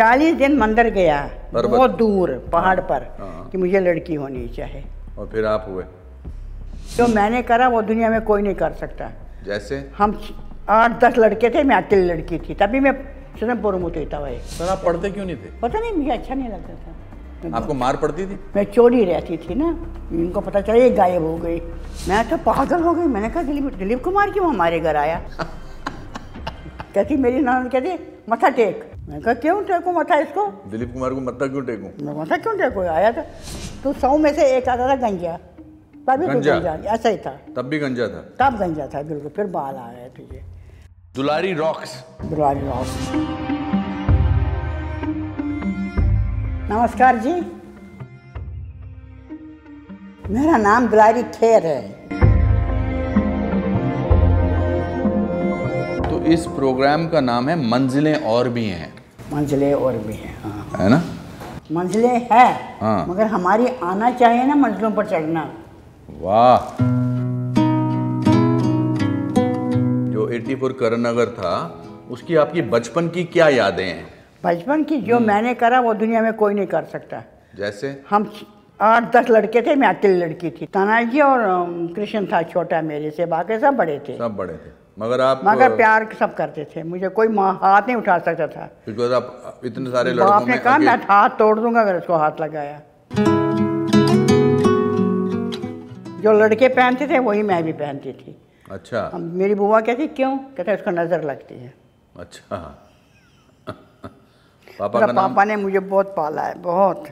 चालीस दिन मंदिर गया बहुत दूर पहाड़ पर हाँ। कि मुझे लड़की होनी चाहिए। और फिर आप हुए? जो मैंने करा वो दुनिया में कोई नहीं कर सकता। जैसे? हम आठ दस लड़के थे मैं अकेली लड़की थी। तभी मैं स्वयंपुर में उतरता हुआ सर आप पढ़ते क्यों नहीं थे? पता नहीं मुझे अच्छा नहीं लगता था। आपको मार पड़ती थी? मैं चोरी रहती थी ना। इनको पता चला ये गायब हो गई। मैं तो पागल हो गई। मैंने कहा दिलीप दिलीप कुमार क्यों हमारे घर आया? कहती मेरी ननद कहती मथा टेक। मैं कहा क्यों टेकू मथा इसको? दिलीप कुमार को मत्ता क्यों टेकूं? मैं मथा क्यों टेकू? आया था। तो सौ में से एक आता था गंजा। तभी तो गंजा? गंजा। ऐसा ही था। तब भी गंजा था? तब गंजा था बिल्कुल। फिर बाल आ गए तुझे। दुलारी रॉक्स बुलारी राव नमस्कार जी। मेरा नाम दुलारी खेर है। तो इस प्रोग्राम का नाम है मंजिलें और भी हैं। मंजिलें और भी हैं हाँ। है ना? मंजिलें है हाँ। मगर हमारी आना चाहिए ना मंजिलों पर चढ़ना। वाह। जो 84 करण नगर था उसकी आपकी बचपन की क्या यादें हैं? बचपन की जो मैंने करा वो दुनिया में कोई नहीं कर सकता। जैसे? हम आठ दस लड़के थे मैं अकेली लड़की थी। तनाजी और कृष्ण था छोटा मेरे से बाकी सब बड़े थे। सब बड़े थे। मगर आप मगर प्यार सब करते थे। मुझे कोई हाथ नहीं उठा सकता था। बिकॉज़ आप इतने सारे लड़कों बाप ने में कहा मैं हाथ तोड़ दूँगा अगर उसको हाथ लगाया। जो लड़के पहनते थे वही मैं भी पहनती थी। अच्छा। मेरी बुआ कहती क्यों? कहते उसको नज़र लगती है। अच्छा। पापा का पापा ने मुझे बहुत पाला है बहुत।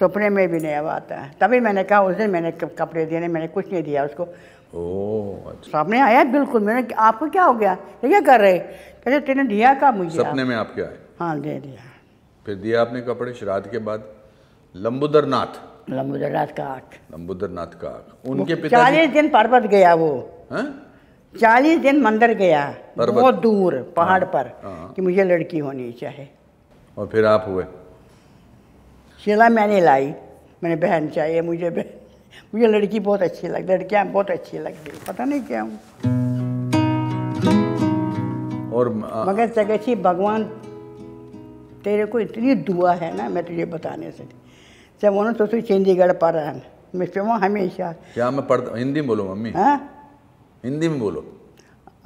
सपने में भी नहीं अब आता है। तभी मैंने कहा उस दिन मैंने कप- कपड़े देने मैंने कुछ नहीं दिया उसको। ओह अच्छा। सामने आया? बिल्कुल मैंने आपको क्या हो गया? ये क्या कर रहे? कहते तेने दिया का मुझे सपने में आपके आए हाँ? दे दिया। फिर दिया आपने कपड़े श्राद्ध के बाद? लंबोदर नाथ लंबोदर रात का आठ। लंबोदर नाथ का उनके पिता चालीस दिन पर्वत गया वो। हैं? चालीस दिन मंदिर गया। बहुत दूर पहाड़ पर हाँ। कि मुझे लड़की होनी चाहिए। और फिर आप हुए? शिला मैंने लाई। मैंने बहन चाहिए मुझे बहन मुझे लड़की बहुत अच्छी लगती लड़कियाँ बहुत अच्छी लगती पता नहीं क्या। हूँ और आ, मगर जगची भगवान तेरे को इतनी दुआ है ना मैं तुझे बताने से। जब उन्होंने तो तू चंडीगढ़ पर है मैं फिर वहाँ हमेशा। क्या मैं पढ़ता हिंदी में बोलो मम्मी? हाँ? हिंदी में बोलो।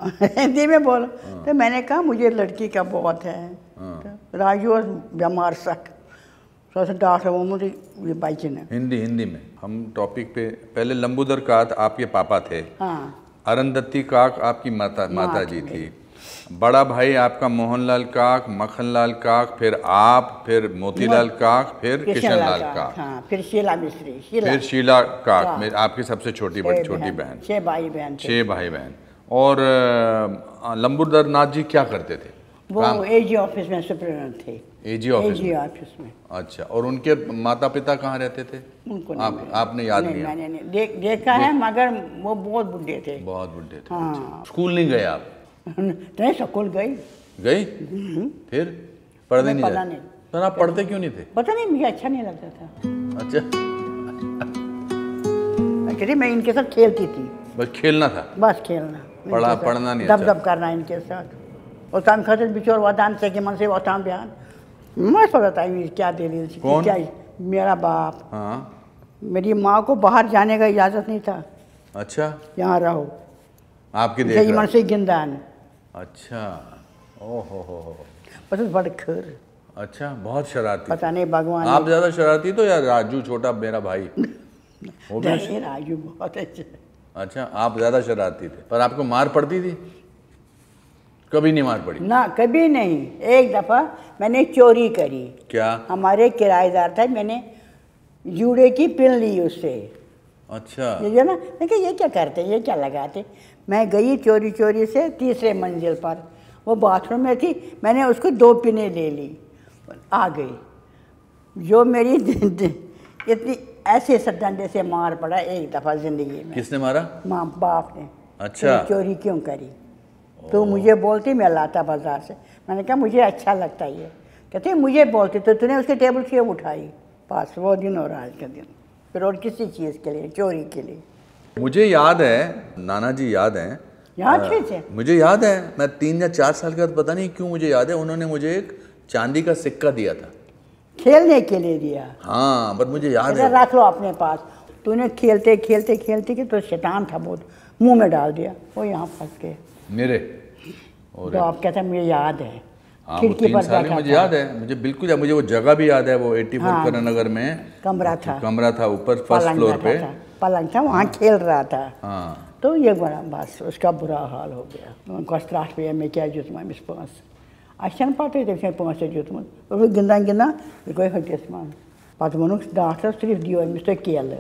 हिंदी में बोलो। तो मैंने कहा मुझे लड़की का बहुत है। हाँ। तो राजू और बीमार सक तो डॉक्टर वो मुझे बाइक ने। हिंदी हिंदी में। हम टॉपिक पे पहले लंबोदर कात आपके पापा थे। हाँ। अरंधति काक आपकी माता माता जी थी। बड़ा भाई आपका मोहनलाल काक मक्खनलाल काक फिर आप फिर मोतीलाल काक फिर किशनलाल काक। हाँ फिर शीला मिश्री शीला। फिर शीला काक काक। मेरी आपकी सबसे छोटी बड़ी छोटी बहन छह भाई बहन छह भाई बहन। और लंबूदर नाथ जी क्या करते थे? वो एजी ऑफ़िस में सुप्रिटेंडेंट थे। एजी ऑफ़िस एजी में? ऑफ़िस में। अच्छा और उनके माता पिता कहाँ रहते थे? उनको नहीं आप आपने याद नहीं, नहीं मैंने नहीं देख देखा है मगर वो बहुत बुढ़े थे। बहुत बुढ़े थे। हाँ। स्कूल नहीं गए आप? नहीं स्कूल गई। गई? फिर? पढ़ने नहीं पढ़ा नहीं। सर आप पढ़ते क्यों नहीं थे? पता नहीं मुझे अच्छा नहीं लगता था। अच्छा। कहती मैं इनके साथ खेलती थी। बस खेलना था? बस खेलना। पढ़ा- पढ़ना नहीं दब अच्छा। दब करना इनके साथ। और ताम खतर बिचोर वदान से कि मन से वताम बयान मैं सोचता है क्या दे रही थी कौन? क्या मेरा बाप। हाँ। मेरी माँ को बाहर जाने का इजाज़त नहीं था। अच्छा। यहाँ रहो। आपके देख मन से गिंदान। अच्छा। ओ हो हो बस बड़ खर अच्छा बहुत शरारती। पता नहीं भगवान आप ज़्यादा शरारती तो या राजू छोटा मेरा भाई? वो भी राजू बहुत अच्छा अच्छा आप ज़्यादा शरारती थे। पर आपको मार पड़ती थी? कभी नहीं मार पड़ी। ना कभी नहीं। एक दफ़ा मैंने चोरी करी। क्या? हमारे किराएदार था मैंने जूड़े की पिन ली उससे। अच्छा। ये जो ना कहा, ये क्या करते ये क्या लगाते? मैं गई चोरी चोरी से तीसरे मंजिल पर। वो बाथरूम में थी मैंने उसको दो पिने ले ली। आ गई। जो मेरी इतनी ऐसे से डंडे से मार पड़ा एक दफ़ा ज़िंदगी में। किसने मारा? माँ बाप ने। अच्छा। चोरी क्यों करी? तो मुझे बोलती मैं लाता बाज़ार से। मैंने कहा मुझे अच्छा लगता है ये। कहते मुझे बोलती तो तूने उसके टेबल से उठाई? पास वो दिन और आज का दिन। फिर और किसी चीज़ के लिए चोरी के लिए। मुझे याद है नाना जी याद है। याद से मुझे याद है मैं तीन या चार साल के बाद पता नहीं क्यों मुझे याद है उन्होंने मुझे एक चांदी का सिक्का दिया था। खेलने के लिए दिया? हाँ पर मुझे याद है। रख लो अपने पास। तूने खेलते खेलते खेलते कि तो शैतान था बहुत मुँह में डाल दिया। वो यहाँ फंस गए। मेरे। और तो आप कहते हैं मुझे याद है। हाँ वो तीन साल में मुझे याद है। मुझे बिल्कुल याद मुझे वो जगह भी याद है वो एट्टी फोर हाँ। नगर में। कमरा था। कमरा था ऊपर फ़र्स्ट फ्लोर पे। पलंग था वहाँ खेल रहा था। हाँ। तो ये बड़ा बस उसका बुरा हाल हो गया। उनको स्त्राश पे मैं क्या जुतमा मिस पास। अशन पाते थे पाँच जुतम वो गिंदा गिंदा गई हटियस मान पत वोनुक डॉक्टर सिर्फ़ दियो अमिस केल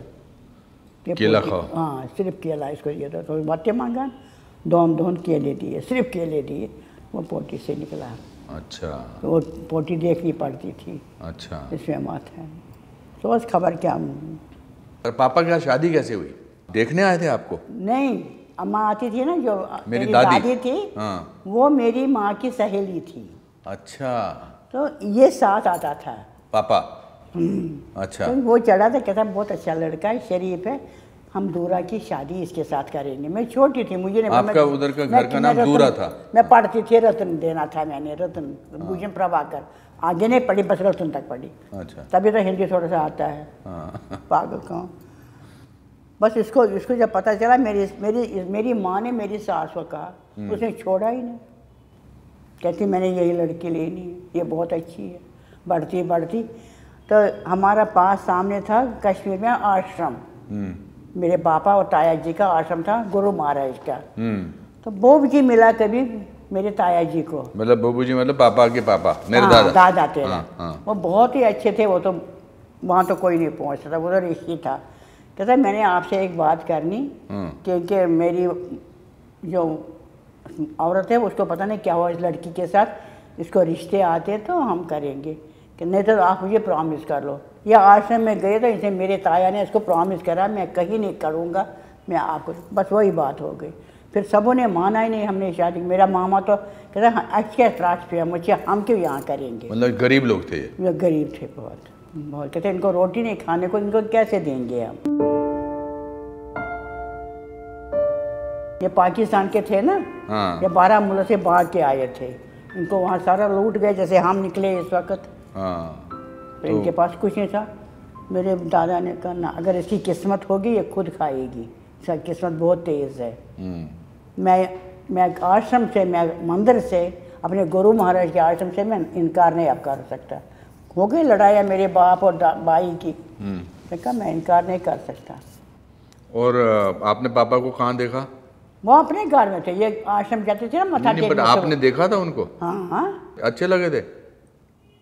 केला। हाँ सिर्फ़ केला इसको ये तो, तो बत्ते मांगा। दोन दोन केले दिए सिर्फ़ केले दिए वो पोटी से निकला। अच्छा। तो वो पोटी देखनी पड़ती थी। अच्छा। इसमें मत है। तो बस खबर क्या और पापा की शादी कैसे हुई? देखने आए थे आपको? नहीं अम्मा आती थी ना जो मेरी मेरी दादी। दादी थी हाँ। वो मेरी माँ की सहेली थी। अच्छा। तो ये साथ आता था। पापा? अच्छा। तो वो चढ़ा था कहता बहुत अच्छा लड़का है शरीफ है हम दूरा की शादी इसके साथ करेंगे। मैं छोटी थी मुझे नहीं आपका उधर का घर का नाम दूरा था? मैं पढ़ती थी रतन देना था मैंने रतन भूषण प्रभाकर। आगे नहीं पढ़ी बस रतन तक पढ़ी। अच्छा। तभी तो हिंदी थोड़ा सा आता है। हाँ। पागल कौन? बस इसको इसको जब पता चला मेरी मेरी मेरी माँ ने मेरी सास को कहा उसने छोड़ा ही नहीं। कहती मैंने यही लड़की लेनी है ये बहुत अच्छी है। बढ़ती बढ़ती तो हमारा पास सामने था कश्मीर में आश्रम। हम्म। मेरे पापा और ताया जी का आश्रम था गुरु महाराज का। हम्म। तो बोब जी मिला कभी मेरे ताया जी को। मतलब बोबू जी मतलब पापा के पापा मेरे हाँ, दादा दादा तेरा हाँ, हाँ। वो बहुत ही अच्छे थे वो तो वहाँ तो कोई नहीं पहुँचता था वो तो ऋषि था। कहता मैंने आपसे एक बात करनी हम्म। क्योंकि मेरी जो औरत है उसको पता नहीं क्या हुआ इस लड़की के साथ इसको रिश्ते आते तो हम करेंगे। कि नहीं तो आप मुझे प्रॉमिस कर लो। या आश्रम में गए तो इसे मेरे ताया ने इसको प्रॉमिस करा मैं कहीं नहीं करूँगा मैं आपको बस वही बात हो गई। फिर सबों ने माना ही नहीं हमने शादी। मेरा मामा तो कहता हाँ, अच्छे त्रास पे है मुझे हम क्यों यहाँ करेंगे? मतलब गरीब लोग थे ये। गरीब थे बहुत। बहुत कहते इनको रोटी नहीं खाने को इनको कैसे देंगे हम? ये पाकिस्तान के थे ना? हाँ। ये बारामूला से बाहर के आए थे। इनको वहाँ सारा लूट गए जैसे हम निकले इस वक्त। हाँ। तो इनके पास कुछ नहीं था। मेरे दादा ने कहा ना अगर इसकी किस्मत होगी ये खुद खाएगी। इसका किस्मत बहुत तेज़ है। हम्म। मैं मैं आश्रम से मैं मंदिर से अपने गुरु महाराज के आश्रम से मैं इनकार नहीं अब कर सकता। हो गई लड़ाई मेरे बाप और भाई की। हम्म। मैं कहा मैं इनकार नहीं कर सकता। और आपने पापा को कहाँ देखा? वो अपने घर में थे। ये आश्रम जाते थे ना मथा आपने देखा था उनको? हाँ हाँ। अच्छे लगे थे?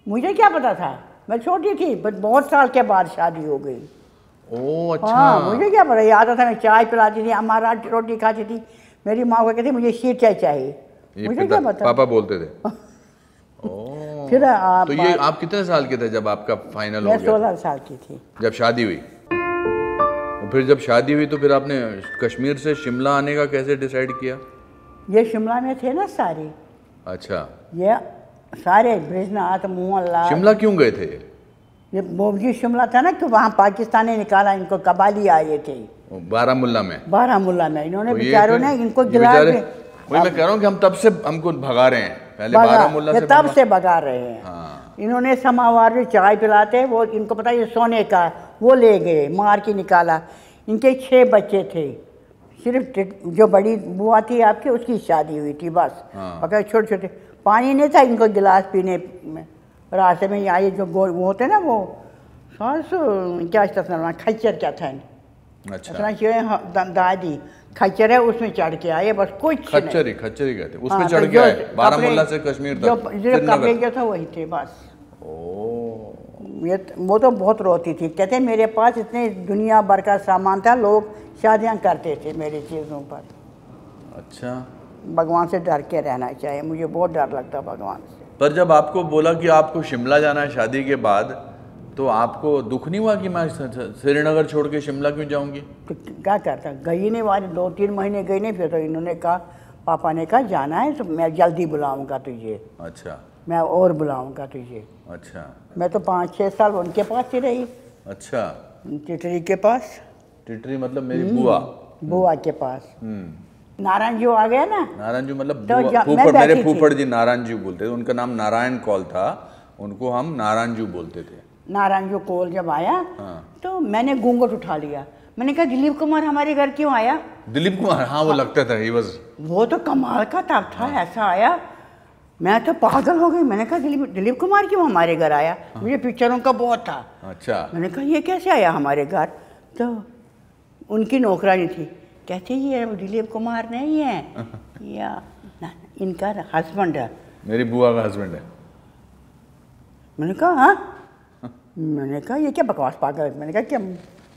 मुझे क्या पता था? मैं छोटी थी बट बहुत साल के बाद शादी हो गई। ओ अच्छा। हाँ मुझे क्या पता याद आता मैं चाय पिलाती थी हमारा रोटी खाती थी मेरी माँ को कहती मुझे शीर चाय चाहिए। मुझे क्या पता? पापा बोलते थे। ओ। फिर आप तो ये आप कितने साल के थे जब आपका फाइनल हो मैं गया सोलह साल की थी। जब शादी हुई? और फिर जब शादी हुई तो फिर आपने कश्मीर से शिमला आने का कैसे डिसाइड किया? ये शिमला में थे ना सारे। अच्छा। ये सारे ब्रिजनाथ मोहल्ला शिमला क्यों गए थे? ये? मोबजी शिमला था ना कि वहाँ पाकिस्तान ने निकाला इनको कबाली आए थे। वो बारामूला में। बारामूला में। इन्होंने तो बेचारों ने इनको गिला वही मैं कह रहा हूँ कि हम तब से हमको भगा रहे हैं। पहले भगा- बारामूला से तब से भगा रहे हैं। हाँ। इन्होंने समावार में चाय पिलाते वो इनको पता ये सोने का वो ले गए मार के निकाला। इनके छः बच्चे थे। सिर्फ़ जो बड़ी बुआ थी आपकी उसकी शादी हुई थी बस। हाँ। छोटे छोटे पानी नहीं था इनको गिलास पीने में रास्ते में आए जो गो वो होते ना वो सास क्या था खच्चर क्या था अच्छा। इतना दादी खच्चर है उसमें चढ़ के आए बस कुछ खच्चर ही खच्चर ही कहते उसमें हाँ, चढ़ तो के आए बारामूला से कश्मीर तक जो कपड़े जो था वही थे बस। ये वो तो बहुत रोती थी। कहते मेरे पास इतने दुनिया भर का सामान था लोग शादियाँ करते थे मेरी चीज़ों पर। अच्छा। भगवान से डर के रहना चाहिए। मुझे बहुत डर लगता है भगवान से। पर जब आपको बोला कि आपको शिमला जाना है शादी के बाद तो आपको दुख नहीं हुआ कि मैं श्रीनगर छोड़ के शिमला क्यों जाऊँगी? तो क्या करता? गई नहीं वाली दो तीन महीने गई नहीं फिर तो इन्होंने कहा पापा ने कहा जाना है तो मैं जल्दी बुलाऊँगा तुझे। अच्छा। मैं और बुलाऊँगा तुझे। अच्छा। मैं तो पाँच छः साल उनके पास ही रही। अच्छा। चिटरी के पास। टिटरी मतलब मेरी बुआ। बुआ के पास। हम्म। नारायण जी आ गया ना? नारायण जी मतलब तो फूफड़ मेरे फूफड़ जी नारायण जी बोलते थे। उनका नाम नारायण कौल था। उनको हम नारायणजू बोलते थे। नारायण जो कोल जब आया हाँ। तो मैंने घूंघट उठा लिया। मैंने कहा दिलीप कुमार हमारे घर क्यों आया? दिलीप कुमार? हाँ वो लगता था ही वॉज़ वो तो कमाल का तब था ऐसा आया। मैं तो पागल हो गई। मैंने कहा दिलीप दिलीप कुमार क्यों हमारे घर आया? मुझे पिक्चरों का बहुत था। अच्छा। मैंने कहा ये कैसे आया हमारे घर? तो उनकी नौकरानी थी। कहते ये दिलीप कुमार नहीं है। या ना, इनका हस्बैंड है। मेरी बुआ का हस्बैंड है। मैंने कहा हाँ? मैंने कहा ये क्या बकवास पागल है? मैंने कहा क्या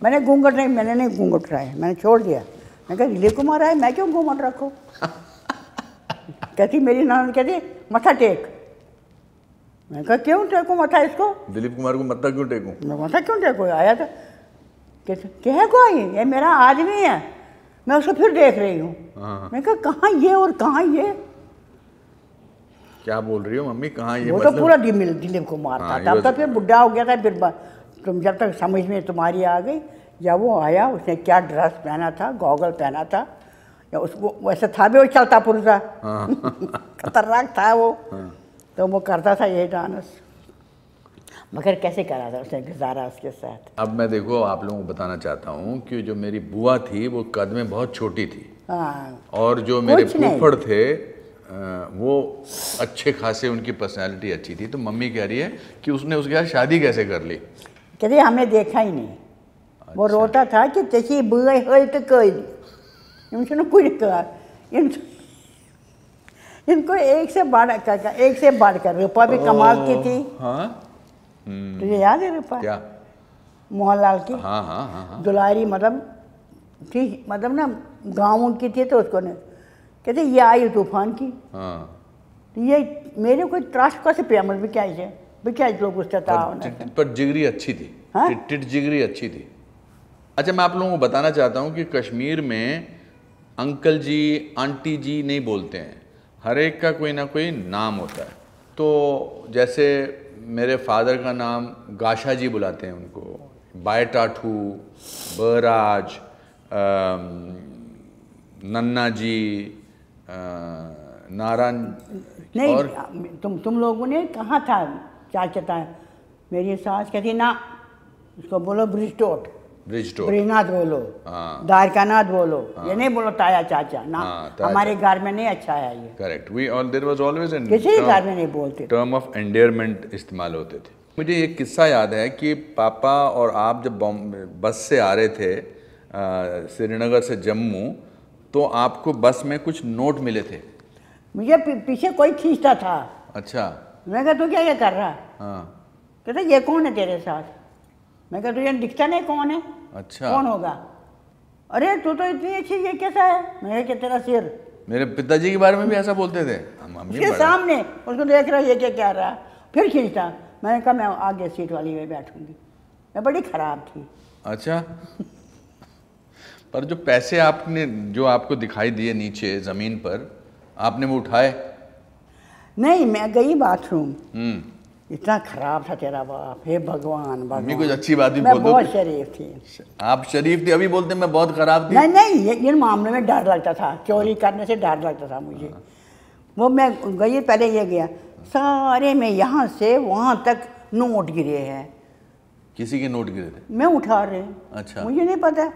मैंने घूंघट नहीं मैंने नहीं घूंघट उठाए मैंने छोड़ दिया। मैंने कहा दिलीप कुमार आए मैं क्यों घूंघट रखूँ? कहती मेरी नान कहती मथा टेक। मैंने कहा क्यों टेको मथा इसको? दिलीप कुमार को मत्ता क्यों टेकूं? मैं मथा क्यों टेको? आया था कहते क्या है? कोई ये मेरा आदमी है। मैं उसको फिर देख रही हूँ। हाँ। मैं कहा कहाँ ये और कहाँ ये? क्या बोल रही हो मम्मी? कहाँ ये वो तो मतलब? पूरा दिल दिलीप कुमार हाँ, था। तब तो बस- फिर बुढ़ा हो गया था फिर तुम जब तक समझ में तुम्हारी आ गई जब वो आया उसने क्या ड्रेस पहना था गॉगल पहना था या उसको वैसे था भी वो चलता पुरुषा हाँ। खतरनाक था वो। तो वो करता था यही डांस। मगर कैसे करा था उसने गुजारा उसके साथ? अब मैं देखो आप लोगों को बताना चाहता हूँ कि जो मेरी बुआ थी वो कद में बहुत छोटी थी। हाँ। और जो मेरे फूफड़ थे वो अच्छे खासे उनकी पर्सनालिटी अच्छी थी। तो मम्मी कह रही है कि उसने उसके साथ शादी कैसे कर ली? कहते हमने देखा ही नहीं। वो अच्छा। रोता था कि तशी बुआई हो तो कोई इनसे कुछ कहा। इनको एक से बढ़ कर एक से बढ़कर रूपा भी कमाल की थी। हाँ। तुझे याद है रूपा? क्या? मोहनलाल की? हाँ हाँ हाँ हाँ। दुलारी मतलब थी मतलब ना गाँव की थी तो उसको ने कहते ये आई तूफ़ान की। हाँ। तो ये मेरे को त्रास कैसे प्रेमल भी क्या है। भी क्या लोग उससे था पर, पर जिगरी अच्छी थी। हाँ? टिट टिट जिगरी अच्छी थी। अच्छा मैं आप लोगों को बताना चाहता हूँ कि कश्मीर में अंकल जी आंटी जी नहीं बोलते हैं। हर एक का कोई ना कोई नाम होता है। तो जैसे मेरे फादर का नाम गाशा जी बुलाते हैं उनको। बाय टाठू बराज नन्ना जी नारायण नहीं और तुम तुम लोगों ने कहा था चाचा मेरी सास कहती ना उसको बोलो ब्रिस्टोट। ब्रिजनाथ बोलो। हाँ। द्वारकानाथ बोलो। ये नहीं बोलो ताया चाचा ना। हाँ, हमारे घर में नहीं अच्छा है ये। Correct we all there was always an किसी घर में नहीं बोलते। टर्म ऑफ़ एंडेयरमेंट इस्तेमाल होते थे। मुझे एक किस्सा याद है कि पापा और आप जब बस से आ रहे थे श्रीनगर से जम्मू तो आपको बस में कुछ नोट मिले थे। मुझे पीछे कोई खींचता था। अच्छा। मैं कहा तू क्या ये कर रहा? हाँ। कहते ये कौन है तेरे साथ? मैं कहा तुझे दिखता नहीं कौन है? अच्छा। कौन होगा? अरे तू तो इतनी अच्छी ये कैसा है? मैं कहा तेरा सिर। मेरे पिताजी के बारे में भी ऐसा बोलते थे। उसके सामने उसको देख रहा ये क्या क्या रहा फिर खींचता। मैंने कहा मैं आगे सीट वाली में बैठूँगी। मैं बड़ी खराब थी। अच्छा। पर जो पैसे आपने जो आपको दिखाई दिए नीचे ज़मीन पर आपने वो उठाए? नहीं मैं गई बाथरूम। हम्म। इतना खराब था तेरा बाप। हे भगवान मम्मी कुछ अच्छी बात भी मैं बहुत शरीफ थी। आप शरीफ थे अभी बोलते मैं बहुत खराब थी। नहीं नहीं ये इन मामले में डर लगता था। चोरी करने से डर लगता था मुझे। वो मैं गई पहले ये गया सारे में यहाँ से वहाँ तक नोट गिरे हैं। किसी के नोट गिरे थे? मैं उठा रहे। अच्छा। मुझे नहीं पता।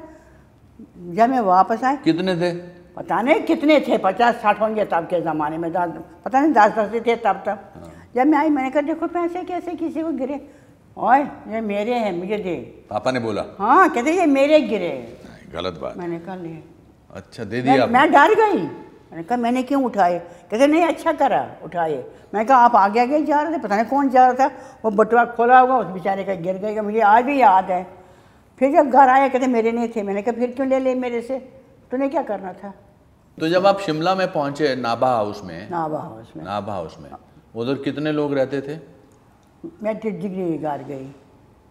जब मैं वापस आई कितने थे? पता नहीं कितने थे पचास साठ होंगे तब के ज़माने में। पता नहीं दस दस थे तब तक। जब मैं आई मैंने कहा देखो पैसे कैसे किसी को गिरे? ओए ये मेरे हैं मुझे दे। पापा ने बोला। हाँ कहते ये मेरे गिरे। गलत बात। मैंने कहा ले। अच्छा दे दिया मैं डर गई। मैंने कहा मैंने क्यों उठाए? कहते नहीं अच्छा करा उठाए। मैंने कहा आप आगे आगे जा रहे थे पता नहीं कौन जा रहा था वो बटुआ खोला होगा उस बेचारे का गिर गएगा मुझे आज भी याद है। फिर जब घर आया कहते मेरे नहीं थे। मैंने कहा फिर क्यों ले ले मेरे से? तूने क्या करना था? तो जब आप शिमला में पहुँचे नाभा हाउस में? नाभा हाउस में। नाभा हाउस में। उधर कितने लोग रहते थे? मैं डिग्री घर गई।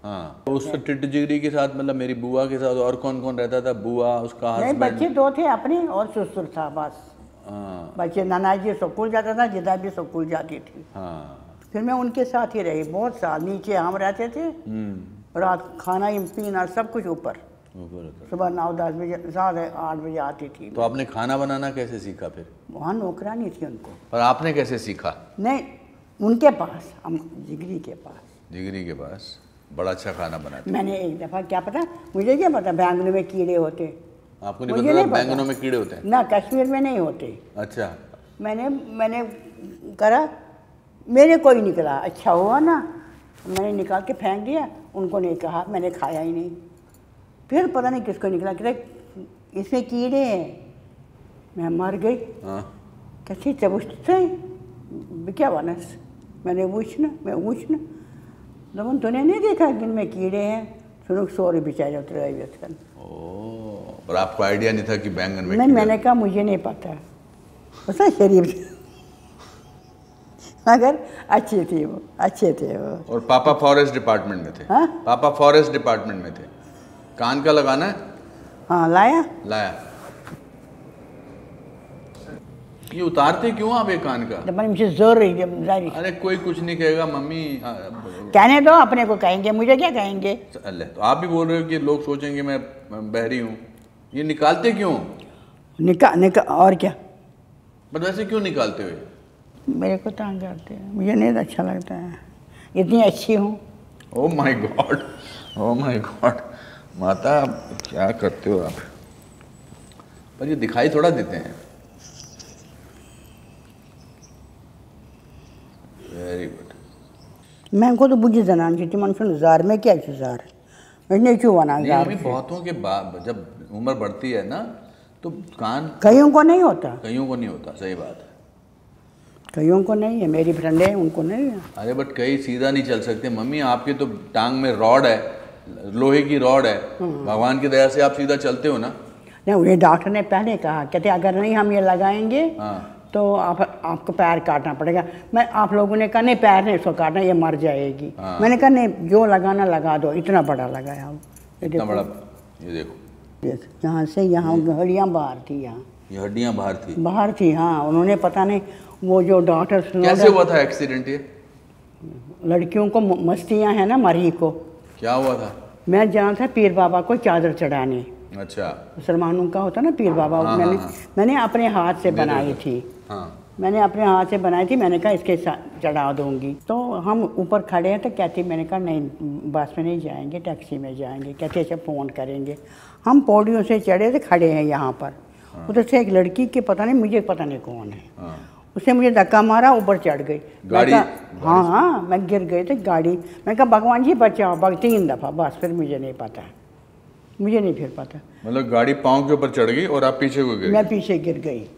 हाँ तो उस टिट जिगरी के साथ मतलब मेरी बुआ के साथ और कौन कौन रहता था? बुआ उसका नहीं बच्चे दो थे अपने और ससुर था बस। हाँ। बच्चे नाना जी स्कूल जाता था जिदा भी स्कूल जाती थी। हाँ। फिर मैं उनके साथ ही रही बहुत साल नीचे हम रहते थे। हम्म। रात खाना पीना सब कुछ ऊपर। सुबह नौ दस बजे साढ़े आठ बजे आती थी। तो आपने खाना बनाना कैसे सीखा फिर? वहाँ नौकरानी थी उनको। और आपने कैसे सीखा? नहीं उनके पास हम जिगरी के पास। जिगरी के पास? बड़ा अच्छा खाना बनाते मैंने एक दफ़ा क्या पता? मुझे क्या पता बैंगनों में कीड़े होते। आपको नहीं पता नहीं पता। बैंगनों में कीड़े होते हैं? ना कश्मीर में नहीं होते। अच्छा। मैंने मैंने करा मेरे कोई निकला। अच्छा हुआ ना। मैंने निकाल के फेंक दिया उनको नहीं कहा मैंने खाया ही नहीं। फिर पता नहीं किसको निकला कहते इसमें कीड़े हैं। मैं मर गई। हाँ। कैसे चबुसते क्या वनस मैंने पूछना मैं पूछना। दमन तूने नहीं देखा कि इनमें कीड़े हैं। सुनो सोरे बेचारे उतर गए व्यथन ओ पर आपको आइडिया नहीं था कि बैंगन में नहीं मैंने कहा मुझे नहीं पता। पता शरीफ मगर अच्छे थे वो अच्छे थे वो। और पापा फॉरेस्ट डिपार्टमेंट में थे। हाँ? पापा फॉरेस्ट डिपार्टमेंट में थे। कान का लगाना है? हाँ लाया? लाया। ये उतारते क्यों आप ये कान का? मैंने मुझे ज़ोर रही अरे कोई कुछ नहीं कहेगा मम्मी कहने दो अपने को कहेंगे मुझे क्या कहेंगे? अल्लाह तो आप भी बोल रहे हो कि लोग सोचेंगे मैं बहरी हूँ। ये निकालते क्यों? निका निका और क्या? बट वैसे क्यों निकालते हुए मेरे को तंग करते हैं। मुझे नहीं अच्छा लगता है। इतनी अच्छी हूँ। Oh my god oh my god माता क्या करते हो आप? पर ये दिखाई थोड़ा देते हैं। वेरी गुड मैं को तो बुझी जनान थी मन जार में क्या जार? मैं क्यों बना जार बहुतों के बाद जब उम्र बढ़ती है ना तो कान कईयों को नहीं होता? कईयों को नहीं होता सही बात है। कईयों को नहीं है मेरी फ्रेंड है उनको नहीं है। अरे बट कई सीधा नहीं चल सकते। मम्मी आपके तो टांग में रॉड है। लोहे की रॉड है। भगवान की दया से आप सीधा चलते हो ना? नहीं उन्हें डॉक्टर ने पहले कहा कहते अगर नहीं हम ये लगाएँगे हाँ। तो आप आपको पैर काटना पड़ेगा। मैं आप लोगों ने कहा नहीं पैर नहीं इसको काटना ये मर जाएगी। हाँ। मैंने कहा नहीं जो लगाना लगा दो इतना बड़ा लगाया। हम इतना बड़ा ये देखो। देख, यहाँ से यहाँ हड्डियाँ बाहर थी यहाँ। ये हड्डियाँ बाहर थी। बाहर थी हाँ उन्होंने पता नहीं वो जो डॉक्टर कैसे हुआ था एक्सीडेंट ये? लड़कियों को मस्तियाँ हैं ना मरी को। क्या हुआ था? मैं जाना था पीर बाबा को चादर चढ़ाने। अच्छा। मुसलमानों का होता ना पीर बाबा हाँ, मैंने हाँ, हाँ। मैंने अपने हाथ से बनाई थी। हाँ। मैंने अपने हाथ से बनाई थी मैंने कहा इसके साथ चढ़ा दूँगी। तो हम ऊपर खड़े हैं तो कहती मैंने कहा नहीं बस में नहीं जाएँगे टैक्सी में जाएँगे। कहते अच्छा फ़ोन करेंगे। हम पौड़ियों से चढ़े थे खड़े हैं यहाँ पर। उधर से एक लड़की के पता नहीं मुझे पता नहीं कौन है। हाँ। उसने मुझे धक्का मारा ऊपर चढ़ गई। गाड़ी- हाँ हाँ मैं गिर गई थी गाड़ी। मैं कहा भगवान जी बचाओ। बग तीन दफ़ा बस फिर मुझे नहीं पता। मुझे नहीं फिर पता। मतलब गाड़ी पाँव के ऊपर चढ़ गई और आप पीछे को गिर मैं पीछे गिर गई।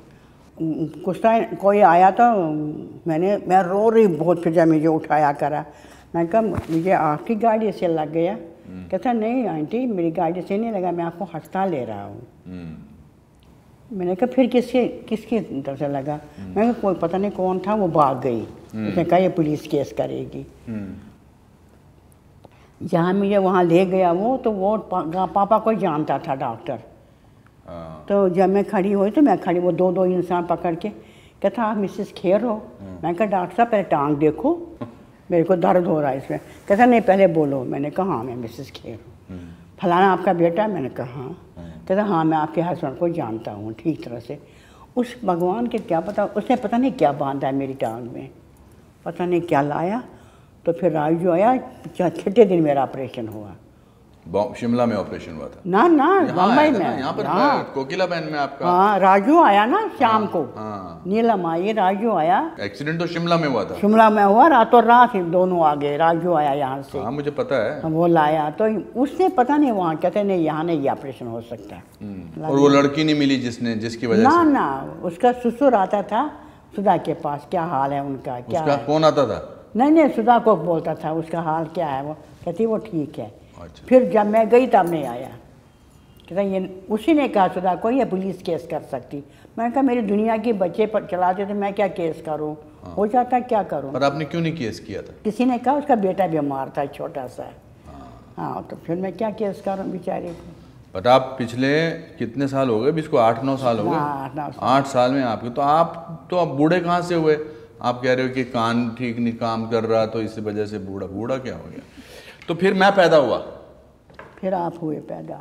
कुछ टाइम कोई आया तो मैंने मैं रो रही बहुत फिर जब मुझे उठाया करा। मैं कहा मुझे आपकी गाड़ी से लग गया। कहता नहीं आंटी मेरी गाड़ी से नहीं लगा मैं आपको हस्ता ले रहा हूँ। हम्म, मैंने कहा फिर किसके किसके तरफ़ से लगा? मैं कहा कोई पता नहीं कौन था वो भाग गई। उसने कहा ये पुलिस केस करेगी। हम्म, जहाँ मुझे वहाँ ले गया वो तो वो पा, पापा को जानता था डॉक्टर। हाँ, तो जब मैं खड़ी हुई तो मैं खड़ी वो दो दो इंसान पकड़ के कहता आप मिसेस खेर हो। मैं कहा डॉक्टर साहब पहले टांग देखो। मेरे को दर्द हो रहा है इसमें। कहता नहीं पहले बोलो। मैंने कहा हाँ मैं मिसेस खेर हूँ। फलाना आपका बेटा? मैंने कहा हाँ। कहता हाँ मैं आपके हस्बैंड को जानता हूँ, ठीक तरह से। उस भगवान के क्या पता, उसने पता नहीं क्या बांधा है मेरी टांग में। पता नहीं क्या लाया तो फिर राजू आया, छठे दिन मेरा ऑपरेशन हुआ। शिमला में ऑपरेशन हुआ था। ना ना बम्बई ना, में। यहाँ पर हाँ। कोकिला बहन में आपका। हाँ राजू आया ना शाम को। हाँ। नीलम आई राजू आया। एक्सीडेंट तो शिमला में हुआ था। शिमला में हुआ रातों रात ही दोनों आ गए राजू आया यहाँ से। हाँ मुझे पता है। वो लाया तो उसने पता नहीं वहाँ कहते नहीं यहाँ नहीं ये ऑपरेशन हो सकता। हम्म, और वो लड़की नहीं मिली जिसने जिसकी वजह ना ना उसका ससुर आता था सुधा के पास क्या हाल है उनका क्या है? कौन आता था? नहीं नहीं सुधा को बोलता था उसका हाल क्या है वो कहती वो ठीक है। अच्छा। फिर जब मैं गई तब नहीं आया। कहता ये उसी ने कहा सुधा को ये पुलिस केस कर सकती। मैंने कहा मेरी दुनिया के बच्चे पर चलाते तो मैं क्या केस करूँ? हो। जाता क्या करूँ? पर आपने क्यों नहीं केस किया था? किसी ने कहा उसका बेटा बीमार था छोटा सा। हाँ। तो फिर मैं क्या केस करूँ बेचारे को? बट आप पिछले कितने साल हो गए? इसको आठ नौ साल हो गए? हाँ, आठ साल। में आपके। तो आप तो आप बूढ़े कहाँ से हुए? आप कह रहे हो कि कान ठीक नहीं काम कर रहा तो इस वजह से बूढ़ा बूढ़ा क्या हो गया? तो फिर मैं पैदा हुआ। फिर आप हुए पैदा।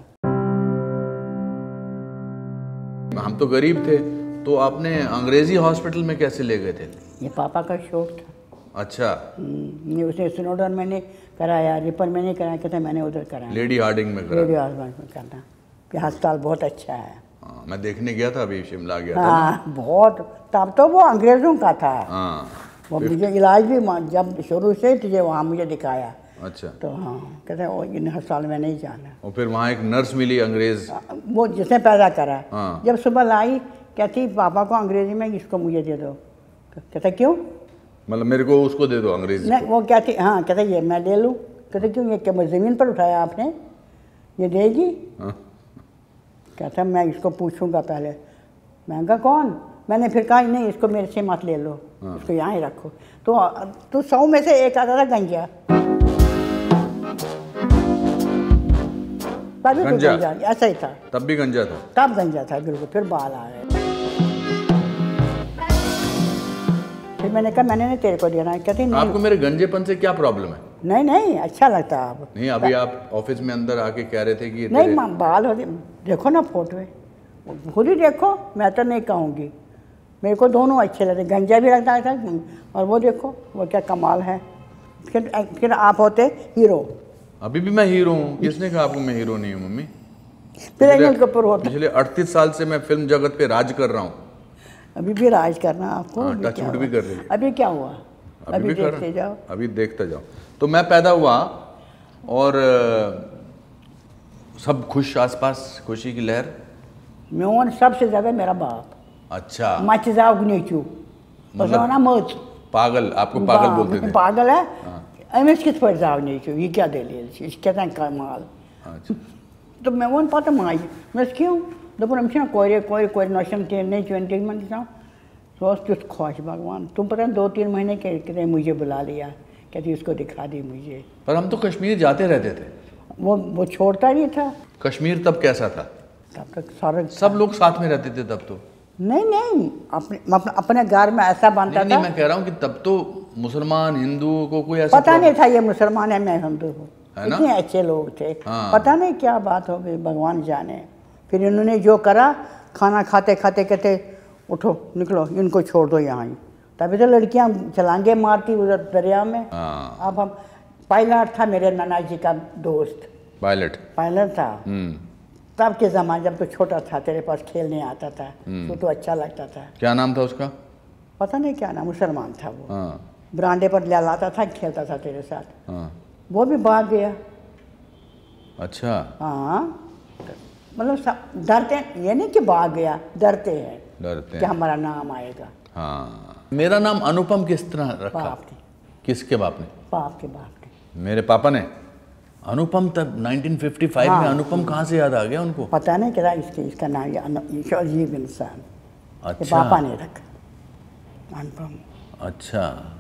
हम तो गरीब थे तो आपने अंग्रेज़ी हॉस्पिटल में कैसे ले गए थे? ये पापा का शौक था। अच्छा। हम्म, ये उसने स्नोडन मैंने कराया रिपर मैंने कराया कहता मैंने उधर कराया। लेडी हार्डिंग में करा रेडियो हस्बैंड में करना। कि अस्पताल बहुत अच्छा है। हाँ, मैं देखने गया था अभी शिमला गया था। हाँ बहुत तब तो वो अंग्रेज़ों का था। हाँ। वो मुझे इलाज भी जब शुरू से तुझे वहाँ मुझे दिखाया। अच्छा। तो हाँ कहते वो इन अस्पताल में नहीं जाना। और फिर वहाँ एक नर्स मिली अंग्रेज़। वो जिसने पैदा करा। हाँ। जब सुबह लाई कहती पापा को अंग्रेज़ी में इसको मुझे दे दो। कहता क्यों? मतलब मेरे को उसको दे दो अंग्रेज़ी नहीं वो कहती हाँ कहते ये मैं ले लूँ। कहते क्यों? ये क्या ज़मीन पर उठाया आपने? ये देगी? हाँ। कहता मैं इसको पूछूँगा पहले। मैं कहा कौन? मैंने फिर कहा नहीं इसको मेरे से मत ले लो। हाँ। इसको यहाँ ही रखो। तो तो सौ में से एक आता था गंजा। तभी तो गंजा? ऐसा ही था। तब भी गंजा था। तब गंजा था बिल्कुल। फिर बाल आ गए फिर मैंने कहा मैंने नहीं तेरे को देना है। कहती नहीं। आपको मेरे गंजेपन से क्या प्रॉब्लम है? नहीं नहीं अच्छा लगता है अब। नहीं अभी आप ऑफ़िस में अंदर आके कह रहे थे कि नहीं माँ बाल होते देखो ना फ़ोटो है खुद ही देखो। मैं तो नहीं कहूँगी। मेरे को दोनों अच्छे लगते गंजा भी लगता था और वो देखो वो क्या कमाल है। फिर फिर आप होते हीरो। अभी भी मैं हीरो हूँ। किसने कहा आपको मैं हीरो नहीं हूँ मम्मी? फिर अनिल कपूर होता। पिछले अड़तीस साल से मैं फ़िल्म जगत पे राज कर रहा हूँ। अभी भी राज करना आपको हाँ, टच वुड भी कर रही है। अभी क्या हुआ? अभी, अभी भी देखते जाओ। अभी देखता जाओ। तो मैं पैदा हुआ और सब खुश आसपास खुशी की लहर। मैं सबसे ज़्यादा मेरा बाप। अच्छा। मच जाओ नीचू मतलब- ना मत पागल आपको पागल बोलते थे। हाँ। पागल है। अमिस किस पर जाओ नीचू ये क्या दलील कहते हैं कमाल तो मैं वन पता माई मैं क्यों दोपहर हम छा कोरे कोरे कोरे नौशम के नहीं ट्वेंटी मन था सोच तुझ खुश भगवान तुम पता दो तीन महीने के कहते मुझे बुला लिया कहती उसको दिखा दी मुझे पर हम तो कश्मीर जाते रहते थे वो वो छोड़ता नहीं था कश्मीर तब कैसा था तब तक सारा सब लोग साथ में रहते थे तब तो नहीं नहीं अपने अपने, घर में ऐसा बनता नहीं नहीं था। मैं कह रहा हूँ कि तब तो मुसलमान हिंदुओं को कोई ऐसा पता नहीं था ये मुसलमान है मैं हिंदू हूँ। इतने अच्छे लोग थे। हाँ। पता नहीं क्या बात हो गई भगवान जाने। फिर इन्होंने जो करा खाना खाते खाते कहते उठो निकलो इनको छोड़ दो यहाँ ही। तभी तो लड़कियाँ चलांगे मारती उधर दरिया में। हाँ। अब हम पायलट था मेरे नाना जी का दोस्त। पायलट। पायलट था। हम्म। तब के ज़माने जब तो छोटा था तेरे पास खेलने आता था। तो तो अच्छा लगता था। क्या नाम था उसका? पता नहीं क्या ना मुसलमान था वो। हाँ। ब्रांडे पर ले लाता था खेलता था तेरे साथ। हाँ। वो भी भाग गया। अच्छा। हाँ। मतलब डरते हैं ये नहीं कि भाग गया डरते हैं डरते कि हमारा नाम आएगा। हाँ। मेरा नाम अनुपम किस तरह रखा? बाप ने किसके बाप ने? बाप के बाप ने मेरे पापा ने? अनुपम तब 1955 हाँ, में। अनुपम कहाँ से याद आ गया उनको? पता नहीं क्या इसके इसका नाम अजीब इंसान अच्छा। पापा ने रखा। अनुपम। अच्छा।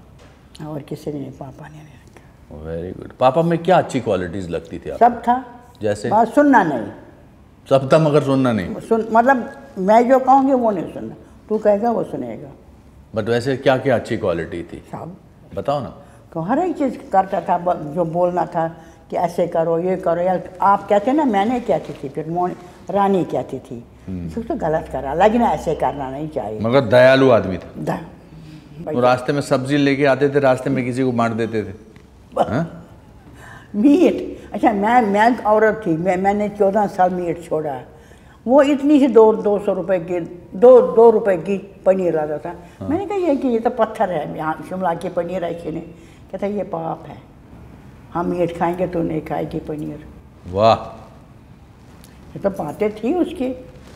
और किसी ने पापा ने नहीं रखा। वेरी गुड पापा में क्या अच्छी क्वालिटीज लगती थी सब था। जैसे? बात सुनना नहीं। सब था मगर सुनना नहीं? सुन मतलब मैं जो कहूँगी वो नहीं सुनना। तू कहेगा वो सुनेगा। बट वैसे क्या क्या अच्छी क्वालिटी थी? सब। बताओ ना। तो हर एक चीज़ करता था जो बोलना था। कि ऐसे करो ये करो या आप कहते ना मैंने कहती थी फिर मोन रानी कहती थी? इसको तो गलत करा लेकिन ऐसे करना नहीं चाहिए। मगर दयालु आदमी था। वो रास्ते में सब्ज़ी लेके आते थे रास्ते में किसी को मार देते थे। हाँ? मीट। अच्छा मैं मैं औरत थी मैं मैंने चौदह साल मीट छोड़ा। वो इतनी सी दो दो सौ रुपए की दो दो रुपए की पनीर लाता था। हाँ। मैंने कहा ये कि ये तो पत्थर है यहाँ शिमला की पनीर ऐसी नहीं? कहता ये पाप है। हम मीट खाएँगे तो नहीं खाएगी पनीर। वाह। ये तो बातें थी उसकी।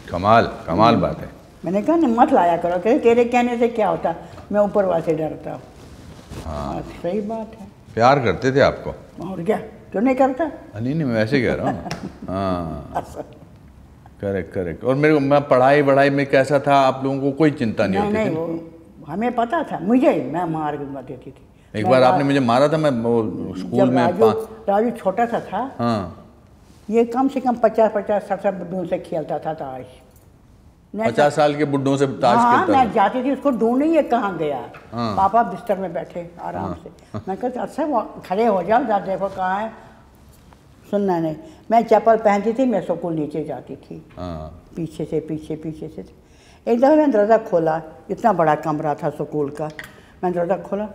कमाल कमाल बात है। मैंने कहा नहीं मत लाया करो। कहते तेरे कहने से क्या होता? मैं ऊपर वाले से डरता हूँ। हाँ। सही बात है। प्यार करते थे आपको? और क्या? क्यों नहीं करता? नहीं नहीं मैं वैसे कह रहा हूँ। हाँ। अच्छा। Correct correct. और मेरे को मैं पढ़ाई वढ़ाई में कैसा था? आप लोगों को कोई चिंता नहीं नहीं होती नहीं वो हमें पता था। मुझे मैं मार देती थी। एक बार आपने मुझे मारा था मैं वो स्कूल में राजू राजू छोटा सा था हाँ। ये कम से कम पचास पचास साठ साठ बुड्ढों से खेलता था ताश। पचास साल के बुड्ढों से ताश हाँ खेलता मैं जाती थी उसको ढूँढने ये कहाँ गया। हाँ। पापा बिस्तर में बैठे आराम हाँ। से। मैं कहती अच्छा वो खड़े हो जाओ जा देखो कहाँ है। सुनना नहीं। मैं चप्पल पहनती थी मैं स्कूल नीचे जाती थी। हाँ। पीछे से पीछे पीछे से। एक दफ़ा मैंने दरवाज़ा खोला इतना बड़ा कमरा था स्कूल का। मैंने दरवाज़ा खोला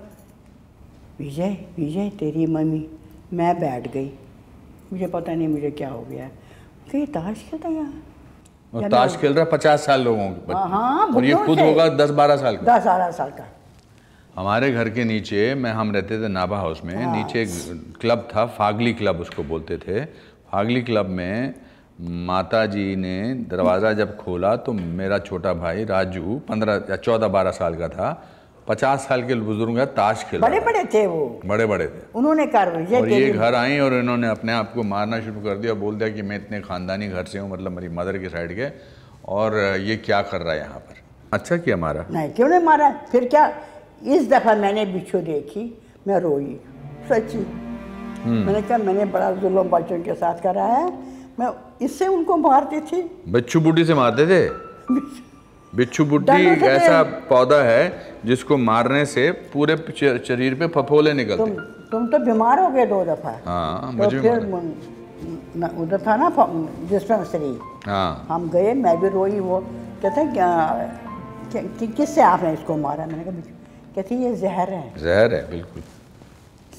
विजय विजय तेरी मम्मी। मैं बैठ गई। मुझे पता नहीं मुझे क्या हो गया। कि ताश खेलता यहाँ और ताश खेल रहा है पचास साल लोगों के। हाँ, हाँ, और ये खुद होगा दस बारह साल का। दस बारह साल का। हमारे घर के नीचे मैं हम रहते थे नाभा हाउस में हाँ। नीचे एक क्लब था फागली क्लब उसको बोलते थे। फागली क्लब में माता जी ने दरवाज़ा जब खोला तो मेरा छोटा भाई राजू पंद्रह या चौदह बारह साल का था पचास साल के बुज़ुर्ग है ताश खेल बड़े बड़े थे वो। बड़े बड़े थे। उन्होंने कर विजय और ये घर आई और इन्होंने अपने आप को मारना शुरू कर दिया बोल दिया कि मैं इतने खानदानी घर से हूँ मतलब मेरी मदर के साइड के और ये क्या कर रहा है यहाँ पर? अच्छा किया मारा। नहीं क्यों नहीं मारा? फिर क्या? इस दफ़ा मैंने बिच्छू देखी मैं रोई सच्ची। हम्म। मैंने कहा मैंने बड़ा जुल्म बच्चों के साथ करा है मैं इससे उनको मारती थी। बिच्छू बूटी से मारते थे? बिच्छू बुट्टी ऐसा तो- पौधा है जिसको मारने से पूरे शरीर पे फफोले निकलते तुम तुम तो बीमार हो गए दो दफ़ा। हाँ तो मुझे फिर उधर था ना डिस्पेंसरी हाँ। हम गए मैं भी रोई वो कहते क्या कि, कि, किससे आपने इसको मारा? मैंने कहा कहती ये जहर है। जहर है बिल्कुल।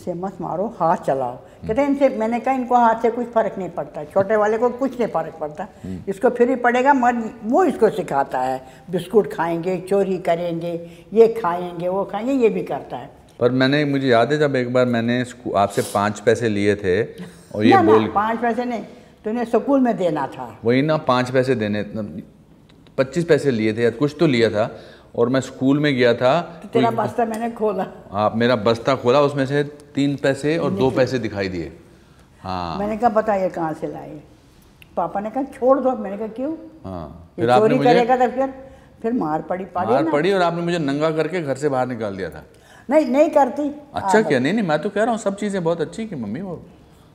से मत मारो हाथ चलाओ। कहते इनसे मैंने कहा इनको हाथ से कुछ फ़र्क नहीं पड़ता छोटे वाले को कुछ नहीं फ़र्क पड़ता। इसको फिर भी पड़ेगा मर वो इसको सिखाता है बिस्कुट खाएँगे चोरी करेंगे ये खाएँगे वो खाएँगे ये भी करता है। पर मैंने मुझे याद है जब एक बार मैंने आपसे पाँच पैसे लिए थे और ये बोल पाँच पैसे नहीं तूने स्कूल में देना था। वही ना पाँच पैसे देने पच्चीस पैसे लिए थे या कुछ तो लिया था और मैं स्कूल में गया था तो तेरा बस्ता मैंने खोला। आप मेरा बस्ता खोला उसमें से तीन पैसे और दो पैसे दिखाई दिए। हाँ। मैंने कहा बताइए कहाँ से लाए? पापा ने कहा छोड़ दो मैंने कहा क्यों? हाँ। फिर आपने मुझे करेगा तो फिर। फिर मार पड़ी पड़ी मार पड़ी और आपने मुझे नंगा करके घर से बाहर निकाल दिया था। नहीं नहीं करती। अच्छा क्या? नहीं नहीं मैं तो कह रहा हूँ सब चीज़ें बहुत अच्छी की मम्मी वो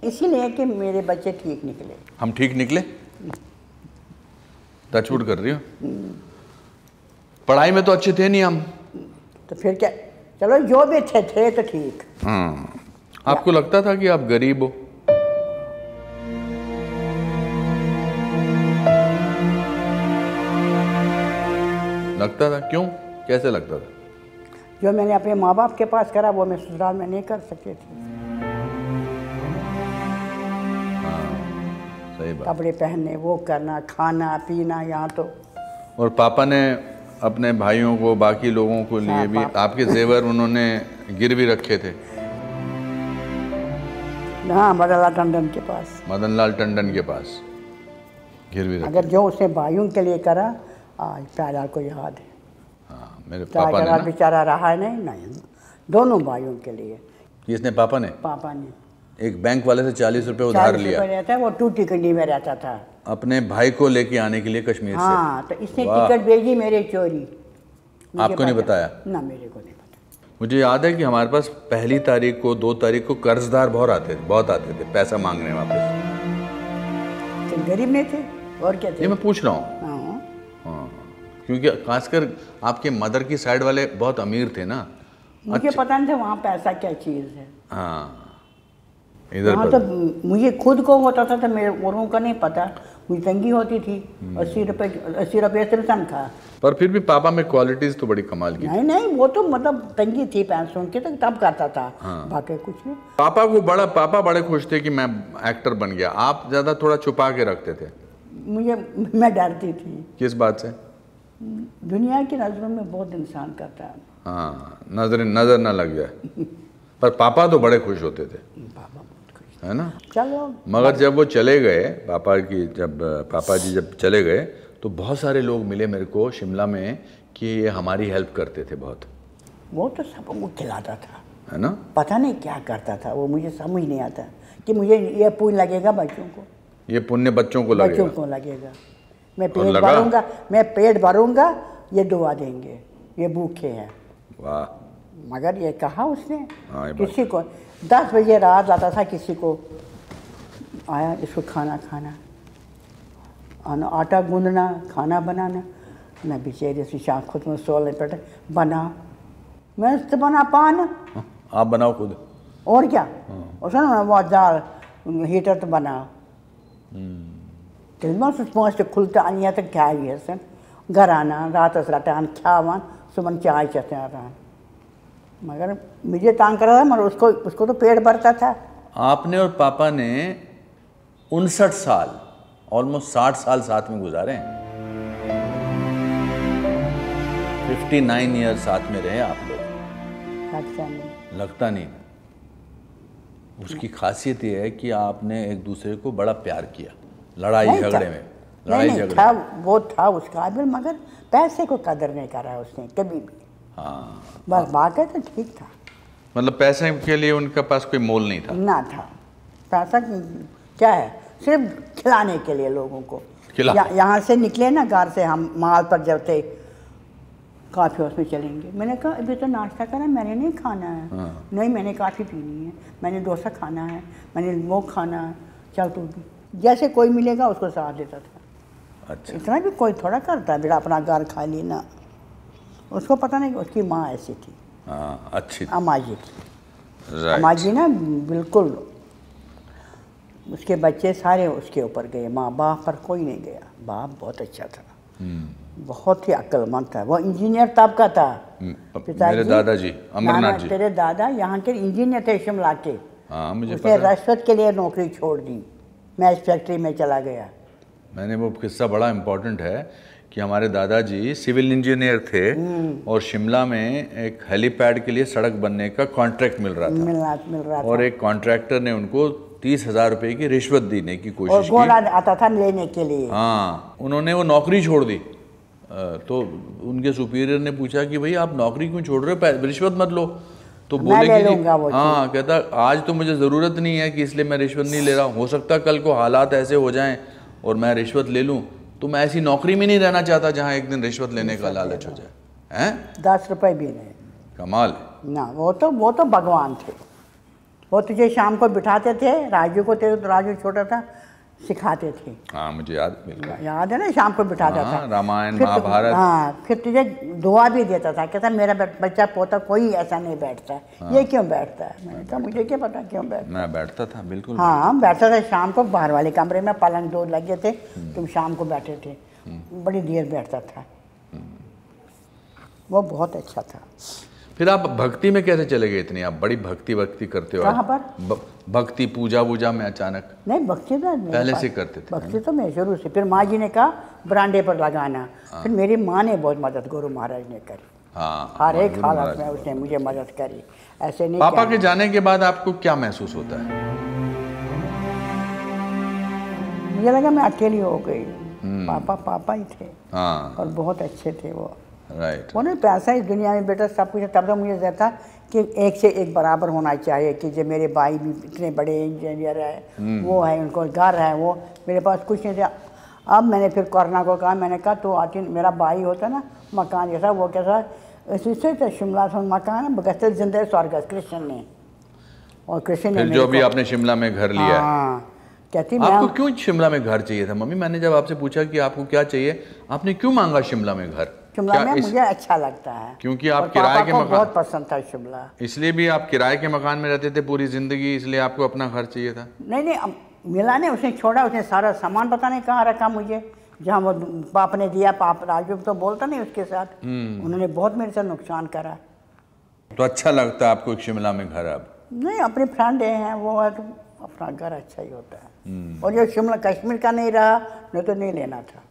इसीलिए कि मेरे बच्चे ठीक निकले। हम ठीक निकले? टचवुड कर रही हो? पढ़ाई में तो अच्छे थे नहीं हम। तो फिर क्या? चलो जो भी थे थे तो ठीक। हाँ आपको लगता था कि आप गरीब हो? लगता था? क्यों? कैसे लगता था? जो मैंने अपने माँ बाप के पास करा वो मैं ससुराल में नहीं कर सके थे। सही बात। कपड़े पहनने वो करना खाना पीना यहाँ तो। और पापा ने अपने भाइयों को बाकी लोगों को लिए भी आपके जेवर उन्होंने गिरवी रखे थे। हाँ मदला टंडन के पास। मदन लाल टंडन के पास गिरवी रखे अगर जो उसने भाइयों के लिए करा आज प्यारा को याद है। हाँ मेरे पापा ने बेचारा रहा है नहीं नहीं दोनों भाइयों के लिए। किसने पापा ने? पापा ने। एक बैंक वाले से चालीस रुपए उधार लिया। रुपये है वो टूटी कंडी में रहता था। अपने भाई को लेके आने के लिए कश्मीर हाँ, से। हाँ तो इसने टिकट भेजी मेरे चोरी। आपको नहीं बताया? ना मेरे को नहीं पता। मुझे याद है कि हमारे पास पहली तारीख को दो तारीख को कर्जदार बहुत आते थे बहुत आते थे पैसा मांगने वापस। तो गरीब नहीं थे? और क्या थे? ये मैं पूछ रहा हूँ। हाँ। हाँ। क्योंकि खासकर आपके मदर की साइड वाले बहुत अमीर थे ना। मुझे पता नहीं था वहाँ पैसा क्या चीज़ है। हाँ। इधर तो मुझे खुद को होता था तो मेरे औरों का नहीं पता। मुझे तंगी होती थी? हम्म। अस्सी रुपए अस्सी रुपये सिर्फ़ तनख्वाह। पर फिर भी पापा में क्वालिटीज तो बड़ी कमाल की नहीं नहीं वो तो मतलब तंगी थी पैसों की तो तब करता था। हाँ। बाकी कुछ नहीं। पापा को बड़ा पापा बड़े खुश थे कि मैं एक्टर बन गया। आप ज़्यादा थोड़ा छुपा के रखते थे? मुझे मैं डरती थी। किस बात से? दुनिया की नज़रों में बहुत इंसान करता है। हाँ नज़र नज़र ना लग जाए। पर पापा तो बड़े खुश होते थे। खुश है ना? चलो। मगर जब वो चले गए पापा की जब पापा जी जब चले गए तो बहुत सारे लोग मिले मेरे को शिमला में कि ये हमारी हेल्प करते थे बहुत। वो तो सबको खिलाता था। है ना? पता नहीं क्या करता था वो मुझे समझ नहीं आता कि मुझे ये पुण्य लगेगा बच्चों को। ये पुण्य बच्चों को लगेगा। बच्चों को लगेगा। मैं पेट भरूँगा मैं पेट भरूँगा ये दुआ देंगे ये भूखे हैं। वाह। मगर ये कहा उसने? हाँ, किसी को दस बजे रात आता था किसी को आया इसको खाना खाना। आना आटा गूंदना खाना बनाना। मैं बेचारे से शाम खुद में सोलह पे बना। मैं तो बना पान। हाँ, आप बनाओ खुद। और क्या? और सुनो ना वो दाल हीटर तो बना। तिलमा से पहुँचते खुलते आनिया तो क्या ही है सर? घर आना रात से रटान खावान सुबह चाय चते रहन मगर मुझे तंग कर रहा था मगर उसको उसको तो पेट भरता था। आपने और पापा ने उनसठ साल ऑलमोस्ट साठ साल साथ में गुजारे हैं। फिफ्टी नाइन ईयर साथ में रहे आप लोग। अच्छा नहीं। लगता नहीं। उसकी खासियत यह है कि आपने एक दूसरे को बड़ा प्यार किया लड़ाई झगड़े में लड़ाई झगड़े वो था उसका मगर पैसे को कदर नहीं करा उसने कभी भी। हाँ। बस बाकी तो ठीक था। मतलब पैसे के लिए उनके पास कोई मोल नहीं था? ना था। पैसा क्या है? सिर्फ़ खिलाने के लिए लोगों को। या- यहाँ से निकले ना घर से हम माल पर जब थे काफ़ी हाउस में चलेंगे। मैंने कहा अभी तो नाश्ता करा मैंने नहीं खाना है। हाँ। नहीं मैंने काफ़ी पीनी है। मैंने डोसा खाना है मैंने वो खाना है चल तू भी जैसे कोई मिलेगा उसको साथ देता था। अच्छा। इतना भी कोई थोड़ा करता है बेटा अपना घर खा लेना उसको पता नहीं उसकी माँ ऐसी थी। हाँ अच्छी अम्मा जी थी। अम्मा जी ना बिल्कुल उसके बच्चे सारे उसके ऊपर गए। माँ बाप पर कोई नहीं गया। बाप बहुत अच्छा था। बहुत ही अक्लमंद था। वो इंजीनियर तब का था। मेरे दादाजी अमरनाथ जी। तेरे दादा यहाँ के इंजीनियर थे शिमला के। हाँ मुझे उसने पता। रिश्वत के लिए नौकरी छोड़ दी। मैच फैक्ट्री में चला गया। मैंने वो किस्सा बड़ा इम्पोर्टेंट है। कि हमारे दादाजी सिविल इंजीनियर थे हम्म। और शिमला में एक हेलीपैड के लिए सड़क बनने का कॉन्ट्रैक्ट मिल रहा था। मिल रहा था और एक कॉन्ट्रैक्टर ने उनको तीस हज़ार रुपए की रिश्वत देने की और कोशिश घोड़ा की आता था लेने के लिए। हाँ उन्होंने वो नौकरी छोड़ दी। तो उनके सुपीरियर ने पूछा कि भाई आप नौकरी क्यों छोड़ रहे हो? रिश्वत मत लो। तो बोले कि हाँ कहता आज तो मुझे ज़रूरत नहीं है कि इसलिए मैं रिश्वत नहीं ले रहा हूँ। हो सकता कल को हालात ऐसे हो जाएँ और मैं रिश्वत ले लूँ तो मैं ऐसी नौकरी में नहीं रहना चाहता जहाँ एक दिन रिश्वत लेने का लालच हो जाए। हैं? दस रुपए भी नहीं। कमाल है। ना वो तो वो तो भगवान थे। वो तुझे शाम को बिठाते थे राजू को तेरे तो राजू छोटा था सिखाते थे। हाँ मुझे याद बिल्कुल। याद है ना शाम को बिठाता हाँ, था। रामायण, तो- महाभारत। हाँ फिर तुझे दुआ भी देता था कहता मेरा बच्चा पोता कोई ऐसा नहीं बैठता। हाँ। ये क्यों बैठता है? मैंने कहा मुझे क्या पता क्यों बैठता मैं बैठता था बिल्कुल हाँ बैठता था। शाम को बाहर वाले कमरे में पलंग दो लगे थे हम्म। तुम शाम को बैठे थे। बड़ी देर बैठता था। वो बहुत अच्छा था। फिर आप भक्ति में कैसे चले गए इतनी? आप बड़ी भक्ति भक्ति करते हो। कहाँ आप? भक्ति पूजा वूजा में अचानक। नहीं भक्ति तो पहले से करते थे, भक्ति तो मैं शुरू से फिर माँ जी ने कहा बरांडे पर लगाना। हाँ। फिर मेरी माँ ने बहुत मदद गुरु महाराज ने करी। हाँ हर एक हालत में उसने मुझे मदद करी। ऐसे नहीं पापा के जाने के बाद आपको क्या महसूस होता है? मुझे लगा मैं अकेली हो गई। हम्म। पापा पापा ही थे। हाँ। और बहुत अच्छे थे वो। राइट वो नहीं पैसा इस दुनिया में बेटा सब कुछ तब तो मुझे कहता कि एक से एक बराबर होना चाहिए कि जो मेरे भाई भी इतने बड़े इंजीनियर है हम्म। वो है उनको घर है वो मेरे पास कुछ नहीं था। अब मैंने फिर कोरोना को कहा मैंने कहा तो आती मेरा भाई होता ना मकान जैसा वो कैसा? इसी से तो शिमला से मकान है बगस्तर जिंदे स्वर्ग कृष्ण ने। और कृष्ण ने जो भी आपने शिमला में घर लिया हाँ। कहती आपको मैं क्यों शिमला में घर चाहिए था? मम्मी मैंने जब आपसे पूछा कि आपको क्या चाहिए आपने क्यों मांगा शिमला में घर? शिमला में इस- मुझे अच्छा लगता है। क्योंकि आप किराए के मकान- बहुत पसंद था शिमला। इसलिए भी आप किराए के मकान में रहते थे पूरी ज़िंदगी इसलिए आपको अपना घर चाहिए था? नहीं नहीं मिला ने उसने छोड़ा उसने सारा सामान पता नहीं कहाँ रखा मुझे। जहाँ वो पाप ने दिया पाप राजू तो बोलता नहीं उसके साथ। हम्म। उन्होंने बहुत मेरे साथ नुकसान करा। तो अच्छा लगता है आपको शिमला में घर अब? नहीं अपने फ्रेंड हैं वो है तो अपना घर अच्छा ही होता है। हम्म। और जो शिमला कश्मीर का नहीं रहा नहीं तो नहीं लेना था।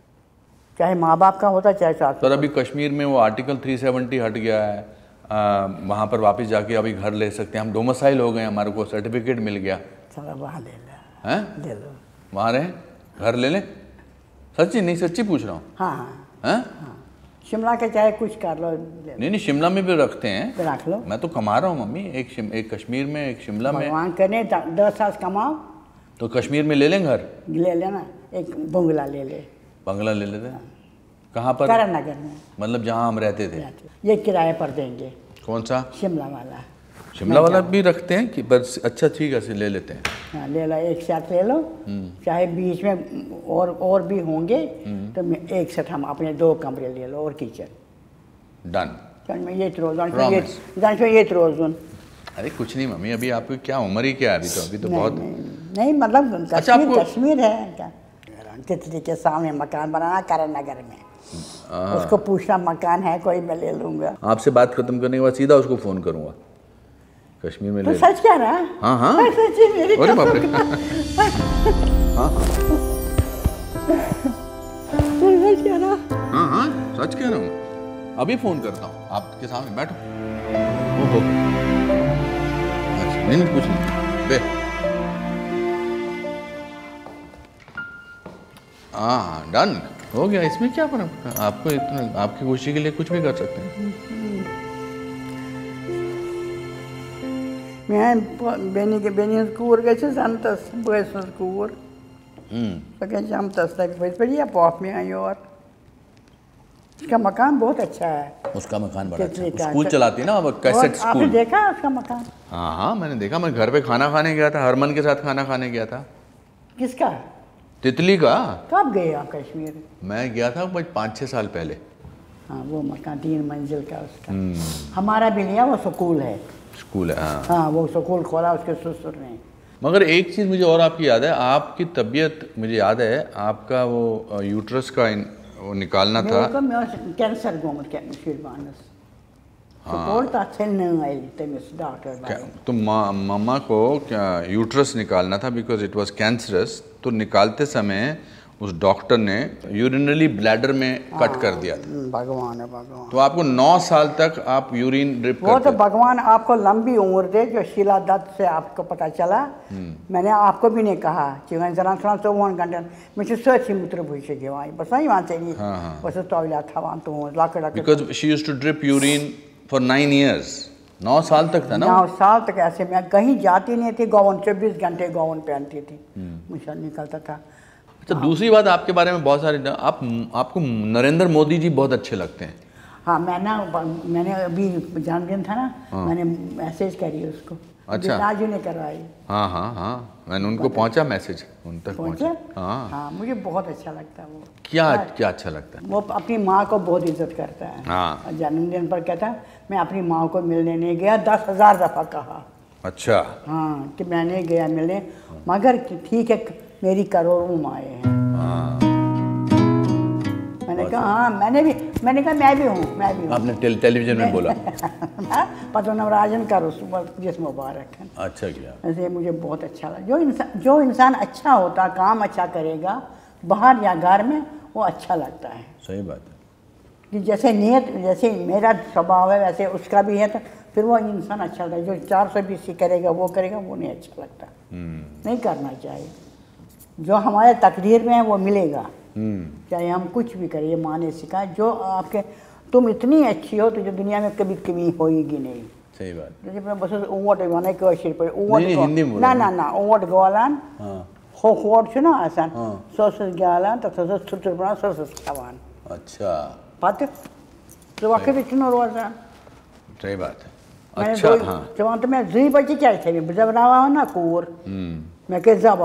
चाहे माँ बाप का होता चाहे सास पर अभी कश्मीर में वो आर्टिकल 370 हट गया है। आ, वहाँ पर वापस जाके अभी घर ले सकते हैं। हम डोमसाइल हो गए हमारे को सर्टिफिकेट मिल गया। चलो वहाँ ले लो। हैं? ले लो। वहाँ रहें घर ले लें। सच्ची नहीं सच्ची पूछ रहा हूँ। हाँ हाँ। हैं? हाँ। शिमला के चाहे कुछ कर लो नहीं नहीं शिमला में भी रखते हैं। रख लो। मैं तो कमा रहा हूँ मम्मी। एक शिम, एक कश्मीर में एक शिमला में। भगवान करे दस साल कमाओ। तो कश्मीर में ले लें घर? ले लेना। एक बंगला ले ले। बंगला ले लेते हैं। कहाँ पर? करण नगर में। मतलब जहाँ हम रहते थे। ये किराए पर देंगे। कौन सा? शिमला वाला शिमला वाला भी रखते हैं कि बस अच्छा ठीक है ले लेते हैं। हाँ ले लो एक साथ ले लो। चाहे बीच में और और भी होंगे तो मैं एक साथ हम अपने दो कमरे ले लो और किचन। डन चल ये ये ये रोज अरे कुछ नहीं मम्मी अभी आपकी क्या उम्र ही क्या अभी तो? अभी तो नहीं, बहुत नहीं, नहीं मतलब अच्छा, कश्मीर आपको- कश्मीर है तितली के सामने मकान बनाना करण नगर में हाँ। उसको पूछना मकान है कोई मैं ले लूँगा आपसे बात खत्म करने के बाद सीधा उसको फ़ोन करूँगा कश्मीर में तो ले सच कह रहा है हाँ, हाँ। अरे बाप रे हाँ हाँ हाँ सच कह रहा हूँ अभी फ़ोन करता हूँ आपके सामने बैठो ओहो अच्छा नहीं कुछ नहीं हाँ डन हो गया इसमें क्या फ़र्क आपको इतना आपकी खुशी के लिए कुछ भी कर सकते हैं। मैं बेनी के बेनी कूर गए जमतस बस कूर हम्म। पके जमतस तक बढ़िया पॉप में आई और? इसका मकान बहुत अच्छा है। उसका मकान बड़ा अच्छा का? स्कूल चलाती है ना वो कैसेट और आपने देखा उसका मकान? हाँ हाँ मैंने देखा मैं घर पे खाना खाने गया था हरमन के साथ खाना खाने गया था। किसका? तितली का? कब गए आप कश्मीर? मैं गया था कुछ पाँच छः साल पहले। हाँ वो मकान तीन मंजिल का उसका। हम्म, हमारा भी लिया वो स्कूल है। स्कूल है हाँ। हाँ वो स्कूल खोला उसके ससुर ने। मगर एक चीज़ मुझे और आपकी याद है आपकी तबीयत मुझे याद है आपका वो यूट्रस का इन, वो निकालना था। कैंसर क्या तो मा, मम्मा को क्या यूट्रस निकालना था बिकॉज़ इट वाज कैंसरस तो निकालते समय उस डॉक्टर ने यूरिनरी ब्लैडर में कट कर दिया था। भगवान है भगवान। तो आपको नौ साल तक आप यूरिन ड्रिप वो तो भगवान आपको लंबी उम्र दे जो शीला दत्त से आपको पता चला। मैंने आपको भी नहीं कहा चिकन जरा सुना तो वन घंटे मैं सोच मूत्र भूषे के वहाँ बस वहीं वहाँ चाहिए हाँ, हाँ। बस टॉयलेट था वहाँ तो लाकड़ लाकड़ because she use to drip urine for nine years नौ साल तक था ना नौ साल तक ऐसे मैं कहीं जाती नहीं थी गौवन चौबीस घंटे गौन पहनती थी। मुझे निकलता था। अच्छा दूसरी बात आपके बारे में बहुत सारी आप आपको नरेंद्र मोदी जी बहुत अच्छे लगते हैं। हाँ मैं ना मैंने अभी जन्मदिन था ना हाँ। मैंने मैसेज करी उसको। अच्छा। राजू ने करवाई। हाँ हाँ हाँ। मैंने उनको पहुँचा मैसेज उन तक पहुँचे। पहुँचा? हाँ। हाँ मुझे बहुत अच्छा लगता है वो। क्या क्या अच्छा लगता है? वो अपनी माँ को बहुत इज़्ज़त करता है। हाँ। जन्मदिन पर कहता है मैं अपनी माँ को मिलने नहीं गया दस हज़ार दफ़ा कहा। अच्छा। हाँ कि मैं नहीं गया मिलने मगर ठीक है मेरी करोड़ों माए हैं। हाँ। मैंने कहा हाँ। मैंने भी मैंने कहा मैं भी हूँ मैं भी हूँ। आपने टेल, टेलीविज़न में बोला। पतो नवराजन करो सुबह जिस मुबारक है। अच्छा किया। ऐसे मुझे बहुत अच्छा लगा। जो इंसान जो इंसान अच्छा होता काम अच्छा करेगा बाहर या घर में वो अच्छा लगता है। सही बात है। कि जैसे नियत जैसे मेरा स्वभाव है वैसे उसका भी है तो फिर वो इंसान अच्छा लगता है। जो चार सौ बीस करेगा वो करेगा वो नहीं अच्छा लगता। हम्म। नहीं करना चाहिए। जो हमारे तकदीर में है वो मिलेगा। चाहे हम कुछ भी करें माने सिखाएँ जो आपके तुम इतनी अच्छी हो तो जो दुनिया में कभी कमी होगी नहीं। सही बात। बस ओवट ना ना ना ओवट गवालान हाँ। हो। खोट ना आसान। हाँ। सो सो तो सो सो सो सो सो खावान अच्छा। बात तो वाकई इतना रोजा सही बात अच्छा हाँ। तो मैं जी बची क्या थे हम्म। मैं? ना कोर हम्म। मैं के जा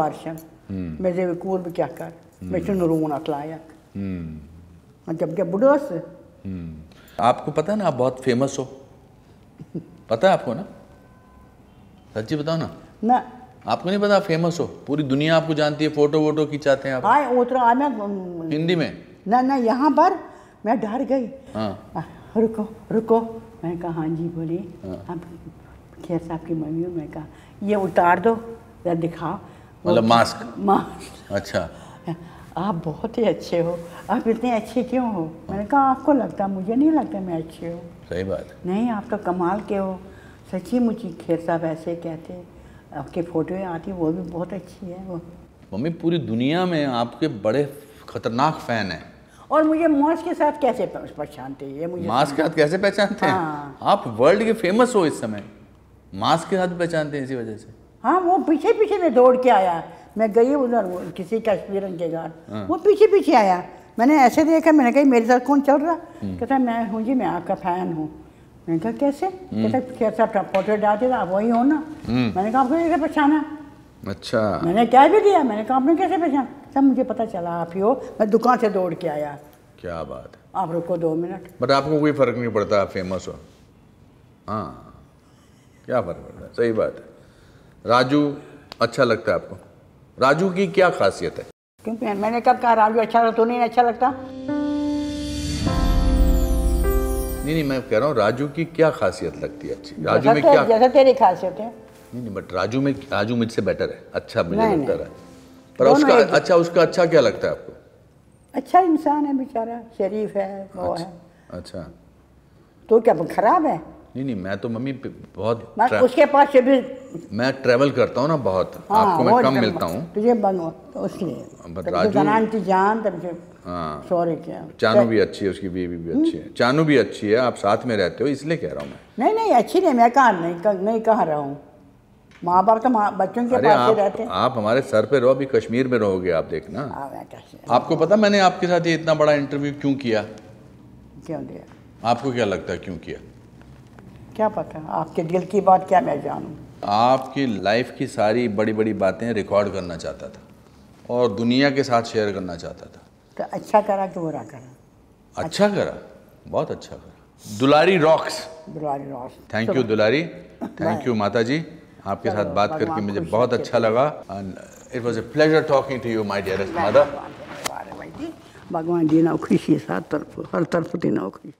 मैं जे कोर भी क्या कर? मैं चुनो रोना लायक हम्म। जब क्या बुढ़ोस हम्म। आपको पता है ना आप बहुत फ़ेमस हो। पता है आपको ना? सच्ची बताओ ना। ना। आपको नहीं पता आप फ़ेमस हो। पूरी दुनिया आपको जानती है फ़ोटो वोटो खिंचाते हैं आप। आए उतरा आ मैं हिंदी में? ना ना यहाँ पर मैं डर गई। हाँ। रुको रुको। मैं कहा हाँ जी बोली आप खेर साहब की मम्मी हूँ मैं कहा ये उतार दो या दिखाओ। मतलब मास्क मास्क अच्छा। आप बहुत ही अच्छे हो। आप इतने अच्छे क्यों हो? मैंने कहा आपको लगता मुझे नहीं लगता मैं अच्छी हूँ। सही बात नहीं आप तो कमाल के हो। सच्ची मुझे खेर साहब ऐसे कहते। आपके फोटोएँ आती वो भी बहुत अच्छी है वो। मम्मी पूरी दुनिया में आपके बड़े खतरनाक फ़ैन हैं। और मुझे मौज के साथ कैसे पहचानते हैं? ये मुझे मास्क के हाथ कैसे पहचानते हैं? हाँ। आप वर्ल्ड के फ़ेमस हो इस समय। मास्क के हाथ पहचानते हैं इसी वजह से। हाँ वो पीछे पीछे में दौड़ के आया। मैं गई उधर किसी कश्मीरन के घर हाँ। वो पीछे पीछे आया। मैंने ऐसे देखा मैंने कहा मेरे साथ कौन चल रहा? कहता मैं हूँ जी मैं आपका फ़ैन हूँ। मैंने कहा कैसे? कहता कैसा फ़ोटो डालते थे आप वही हो ना। मैंने कहा आपको कैसे पहचाना? अच्छा। मैंने कह भी दिया मैंने कहा आपने कैसे पहचाना? सब मुझे पता चला आप ही हो। मैं दुकान से दौड़ के आया। क्या बात है। आप रुको दो मिनट। बट आपको कोई फ़र्क नहीं पड़ता आप फ़ेमस हो। हाँ। क्या फ़र्क पड़ता है? सही बात है। राजू अच्छा लगता है आपको? राजू की क्या खासियत है? क्योंकि मैंने कब कहा राजू अच्छा लगता तो नहीं अच्छा लगता। नहीं नहीं मैं कह रहा हूँ राजू की क्या खासियत लगती है अच्छी? राजू में क्या जैसा तेरी खासियत है। नहीं नहीं बट राजू में राजू मुझसे बेटर है। अच्छा मुझे लगता। है। पर उसका अच्छा उसका अच्छा क्या लगता है आपको? अच्छा इंसान है बेचारा। शरीफ है वो है। अच्छा। तो क्या खराब है? नहीं नहीं मैं तो मम्मी बहुत मैं उसके पास से भी मैं ट्रैवल करता हूँ ना बहुत। हाँ, आपको मैं कम मिलता हूँ। तुझे बनो तो तो जान हाँ। सॉरी क्या। चानू भी अच्छी है उसकी बीवी भी अच्छी हम्म। है। चानू भी अच्छी है आप साथ में रहते हो इसलिए कह रहा हूँ मैं। नहीं नहीं अच्छी नहीं मैं कहा नहीं कह- नहीं कह रहा हूँ। माँ बाप तो बच्चों के पास आप रहते हैं। आप हमारे सर पे रहो अभी कश्मीर में रहोगे आप देखना। हाँ, आपको पता मैंने आपके साथ ये इतना बड़ा इंटरव्यू क्यों किया? क्यों दिया? आपको क्या लगता है क्यों किया? क्या पता? आपके दिल की बात क्या मैं जानूँ? आपकी लाइफ की सारी बड़ी बड़ी बातें रिकॉर्ड करना चाहता था और दुनिया के साथ शेयर करना चाहता था। तो अच्छा करा कि बुरा करा? अच्छा करा बहुत अच्छा करा। Dulari rocks Dulari rocks thank you Dulari. Thank you माता जी आपके साथ बात करके मुझे बहुत अच्छा लगा it was a pleasure talking to you my dearest mother भगवान दी ना खुशी हर तरफ़ हर तरफ़ दी खुशी